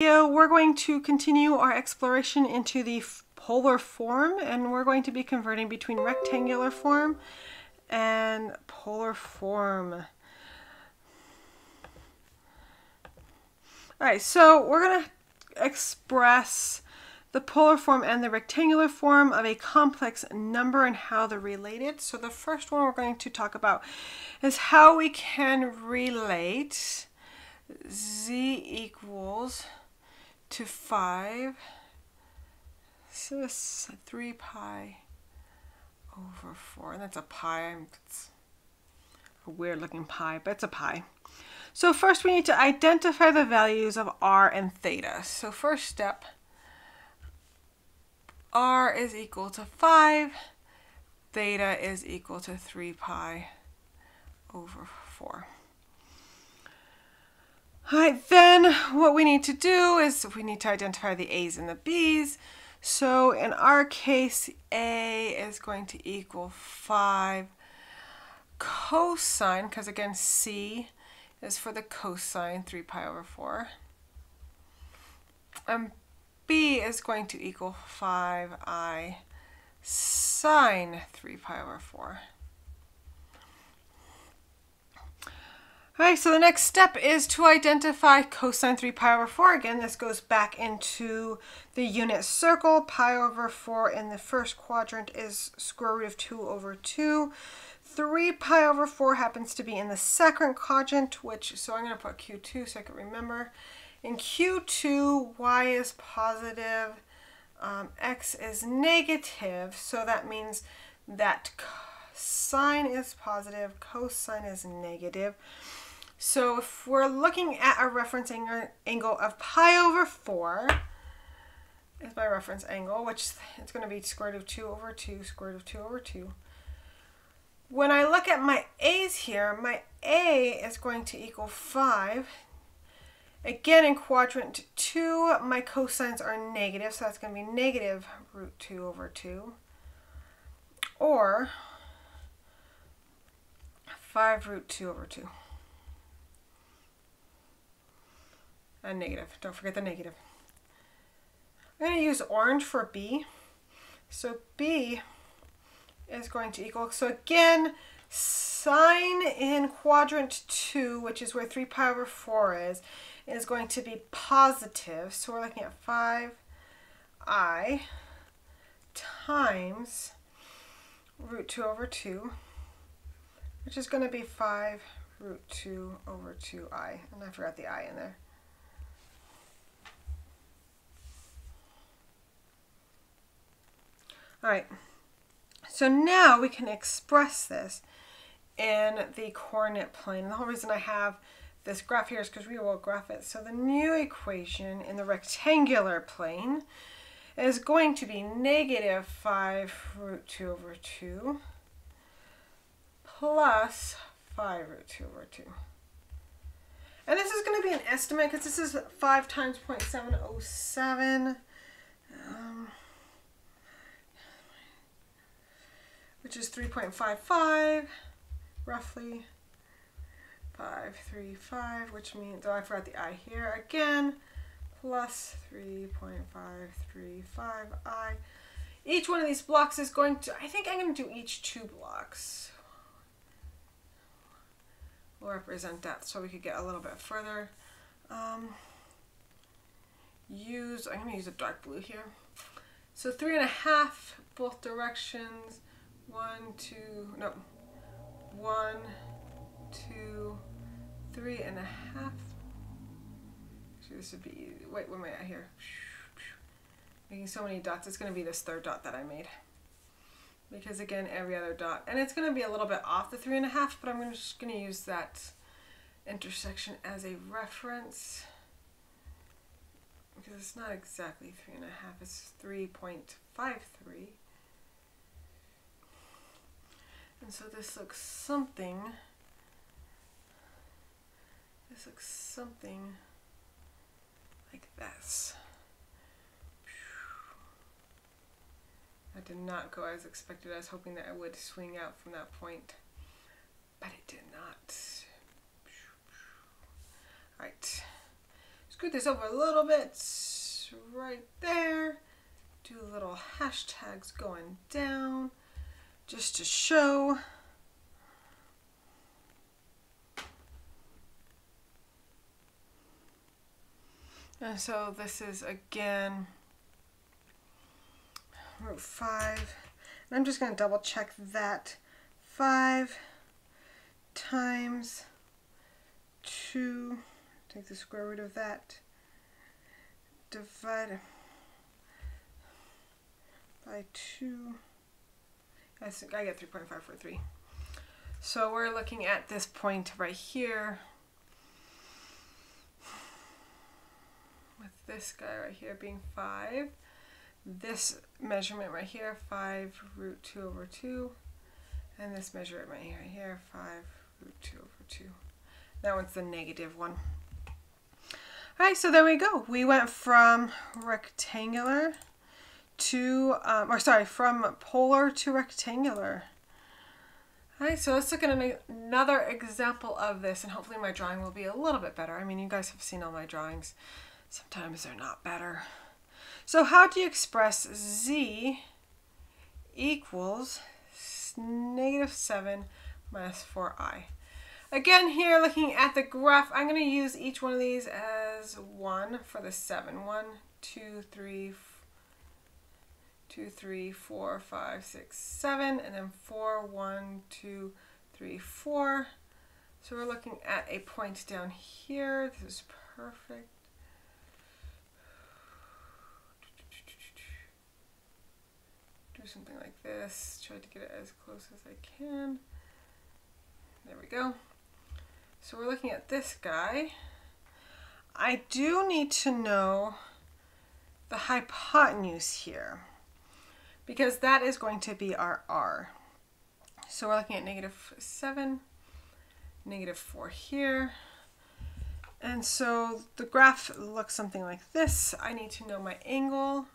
we're going to continue our exploration into the polar form and we're going to be converting between rectangular form and polar form. All right, so we're going to express the polar form and the rectangular form of a complex number and how they're related. So the first one we're going to talk about is how we can relate z equals to 5 so this 3 pi over 4 and that's a pi. It's a weird looking pi but it's a pi. So first we need to identify the values of r and theta. So first step r is equal to 5 theta is equal to 3 pi over 4 all right, then what we need to do is we need to identify the A's and the B's. So in our case, A is going to equal 5 cosine, because again, C is for the cosine, 3 pi over 4. And B is going to equal 5i sine 3 pi over 4. All right, so the next step is to identify cosine 3 pi over 4. Again, this goes back into the unit circle. Pi over 4 in the first quadrant is square root of 2 over 2. 3 pi over 4 happens to be in the second quadrant, which, so I'm going to put Q2 so I can remember. In Q2, y is positive, um, x is negative, so that means that sine is positive, cosine is negative. So if we're looking at a reference angle of pi over 4, is my reference angle, which it's going to be square root of 2 over 2, square root of 2 over 2. When I look at my a's here, my a is going to equal 5. Again, in quadrant 2, my cosines are negative, so that's going to be negative root 2 over 2. Or 5 root 2 over 2. And negative. Don't forget the negative. I'm going to use orange for B. So B is going to equal, so again, sine in quadrant 2, which is where 3 pi over 4 is, is going to be positive. So we're looking at 5i times root 2 over 2, which is going to be 5 root 2 over 2i. And I forgot the i in there. All right, so now we can express this in the coordinate plane. The whole reason I have this graph here is because we will graph it. So the new equation in the rectangular plane is going to be negative 5 root 2 over 2 plus 5 root 2 over 2. And this is going to be an estimate because this is 5 times 0.707. Um, which is 3.55 roughly. 535 which means oh I forgot the I here again plus 3.535i each one of these blocks is going to I think I'm going to do each two blocks. Will represent that so we could get a little bit further. Um, use I'm going to use a dark blue here. So three and a half both directions one, two, no, one, two, three and a half. Actually, this would be, wait, what am I at here? Making so many dots, it's going to be this third dot that I made. Because again, every other dot, and it's going to be a little bit off the three and a half, but I'm just going to use that intersection as a reference because it's not exactly three and a half, it's 3.53. And so this looks something, this looks something like this. That did not go as expected. I was hoping that I would swing out from that point, but it did not. All right, scoot this over a little bit, right there. Do little hashtags going down just to show. And so this is again root 5. And I'm just going to double check that 5 times 2, take the square root of that, divide by 2. I think I get 3.543. So we're looking at this point right here with this guy right here being 5. This measurement right here, 5 root 2 over 2. And this measurement right here, here 5 root 2 over 2. That one's the negative one. All right, so there we go. We went from rectangular to, um, or sorry, from polar to rectangular. All right, so let's look at an, another example of this, and hopefully my drawing will be a little bit better. I mean, you guys have seen all my drawings. Sometimes they're not better. So how do you express z equals negative 7 minus 4i? Again, here looking at the graph, I'm going to use each one of these as 1 for the 7. 1, 2, 3, 2, 3, 4, 5, 6, 7, and then 4, 1, 2, 3, 4. So we're looking at a point down here. This is perfect. Do something like this. Try to get it as close as I can. There we go. So we're looking at this guy. I do need to know the hypotenuse here because that is going to be our r. So we're looking at negative 7, negative 4 here. And so the graph looks something like this. I need to know my angle.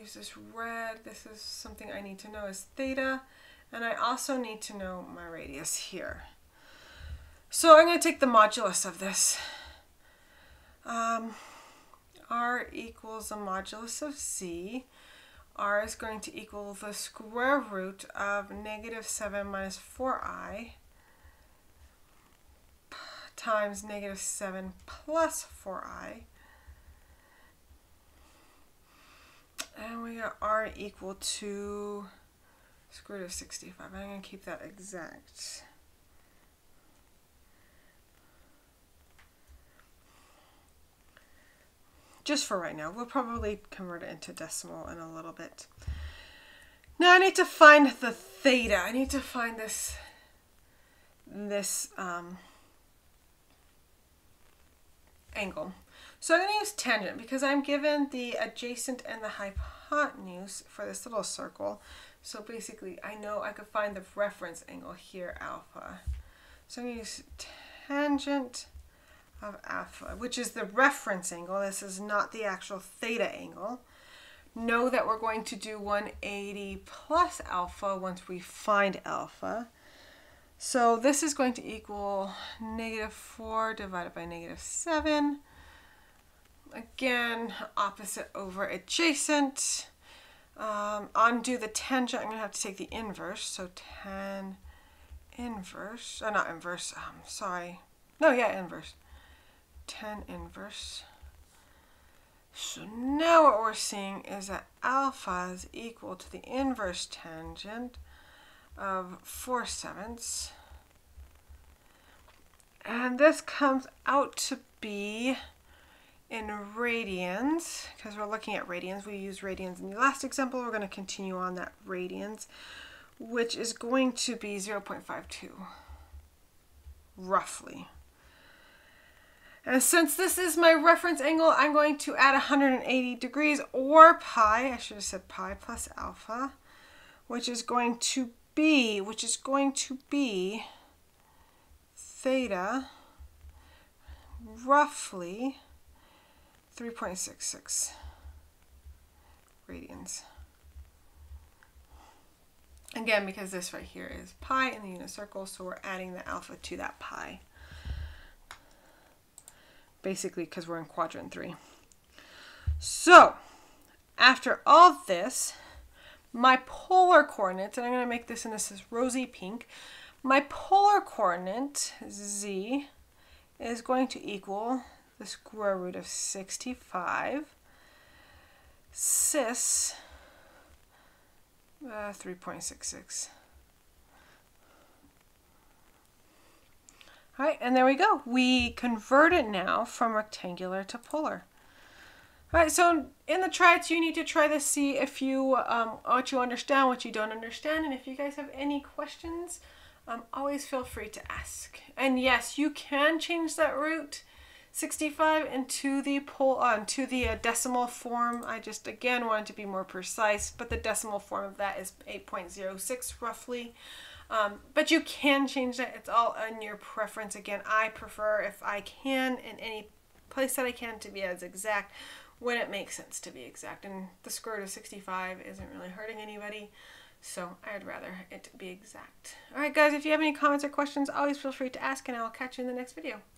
Use this red. This is something I need to know is theta. And I also need to know my radius here. So I'm going to take the modulus of this. Um, r equals the modulus of z. r is going to equal the square root of negative 7 minus 4i times negative 7 plus 4i. And we got r equal to square root of 65. I'm going to keep that exact. Just for right now. We'll probably convert it into decimal in a little bit. Now I need to find the theta. I need to find this, this um, angle. So I'm going to use tangent because I'm given the adjacent and the hypotenuse for this little circle. So basically I know I could find the reference angle here, alpha. So I'm going to use tangent of alpha, which is the reference angle. This is not the actual theta angle. Know that we're going to do 180 plus alpha once we find alpha. So this is going to equal negative 4 divided by negative 7. Again, opposite over adjacent. Um, undo the tangent, I'm going to have to take the inverse. So tan inverse, oh, not inverse, um, sorry. No, yeah, inverse tan inverse. So now what we're seeing is that alpha is equal to the inverse tangent of 4 sevenths. And this comes out to be in radians, because we're looking at radians. We used radians in the last example. We're going to continue on that radians, which is going to be 0.52, roughly. And since this is my reference angle, I'm going to add 180 degrees or pi, I should have said pi plus alpha, which is going to be, which is going to be theta roughly 3.66 radians. Again, because this right here is pi in the unit circle, so we're adding the alpha to that pi. Basically because we're in quadrant three. So after all this, my polar coordinates, and I'm going to make this in this is rosy pink, my polar coordinate, z, is going to equal the square root of 65 cis uh, 3.66. All right, and there we go. We convert it now from rectangular to polar. All right, so in the triads, you need to try to see if you, um, what you understand, what you don't understand, and if you guys have any questions, um, always feel free to ask. And yes, you can change that root 65 into the pole on uh, to the uh, decimal form. I just again wanted to be more precise, but the decimal form of that is 8.06 roughly. Um, but you can change that. It's all on your preference. Again, I prefer if I can in any place that I can to be as exact when it makes sense to be exact. And the square root of 65 isn't really hurting anybody. So I'd rather it be exact. All right, guys, if you have any comments or questions, always feel free to ask, and I'll catch you in the next video.